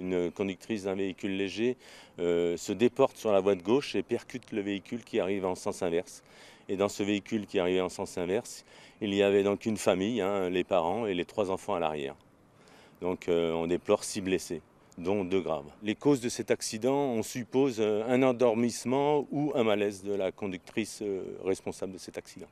Une conductrice d'un véhicule léger euh, se déporte sur la voie de gauche et percute le véhicule qui arrive en sens inverse. Et dans ce véhicule qui arrivait en sens inverse, il y avait donc une famille, hein, les parents et les trois enfants à l'arrière. Donc euh, on déplore six blessés dont deux graves. Les causes de cet accident, on suppose euh, un endormissement ou un malaise de la conductrice responsable de cet accident.